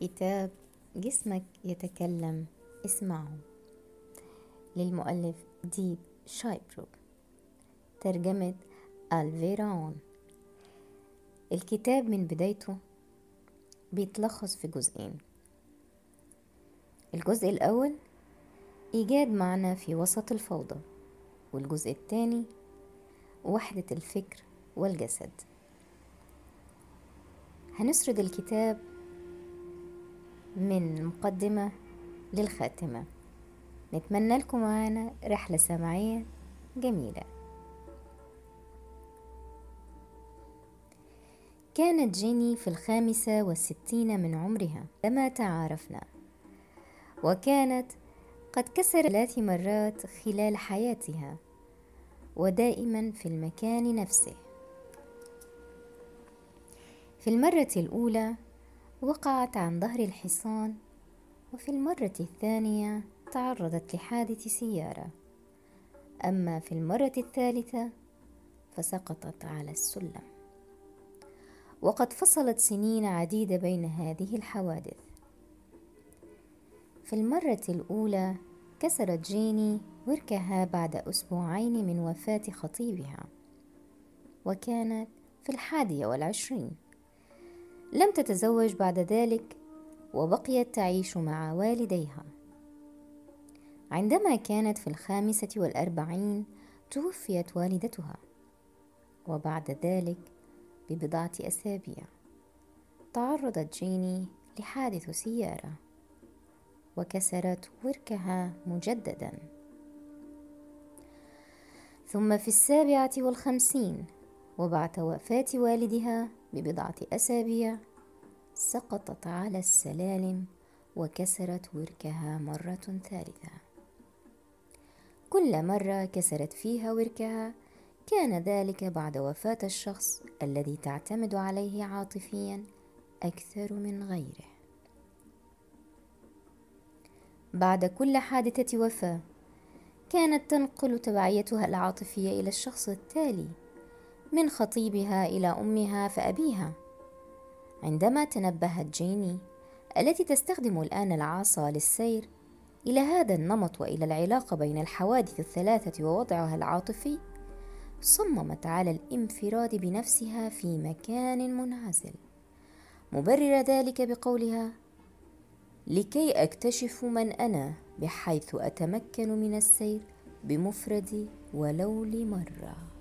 كتاب جسمك يتكلم. اسمعه. للمؤلف ديب شايبروك. ترجمة ألفيراون الكتاب من بدايته بيتلخص في جزئين. الجزء الأول إيجاد معنى في وسط الفوضى. والجزء الثاني وحدة الفكر والجسد. هنسرد الكتاب من مقدمة للخاتمة. نتمنى لكم معانا رحلة سمعية جميلة. كانت جيني في الخامسة والستين من عمرها لما تعارفنا وكانت قد كسر ثلاث مرات خلال حياتها ودائما في المكان نفسه. في المرة الأولى وقعت عن ظهر الحصان وفي المرة الثانية تعرضت لحادث سيارة. أما في المرة الثالثة فسقطت على السلم. وقد فصلت سنين عديدة بين هذه الحوادث. في المرة الأولى كسرت جيني وركها بعد أسبوعين من وفاة خطيبها وكانت في الحادية والعشرين. لم تتزوج بعد ذلك وبقيت تعيش مع والديها. عندما كانت في الخامسة والأربعين توفيت والدتها. وبعد ذلك ببضعة أسابيع تعرضت جيني لحادث سيارة وكسرت وركها مجددا. ثم في السابعة والخمسين وبعد وفاة والدها ببضعة أسابيع سقطت على السلالم وكسرت وركها مرة ثالثة. كل مرة كسرت فيها وركها كان ذلك بعد وفاة الشخص الذي تعتمد عليه عاطفيا أكثر من غيره. بعد كل حادثة وفاة كانت تنقل تبعيتها العاطفية إلى الشخص التالي من خطيبها إلى أمها فأبيها. عندما تنبهت جيني التي تستخدم الآن العصا للسير إلى هذا النمط وإلى العلاقة بين الحوادث الثلاثة ووضعها العاطفي صممت على الانفراد بنفسها في مكان منعزل. مبرر ذلك بقولها لكي أكتشف من أنا بحيث أتمكن من السير بمفردي ولو لمرة.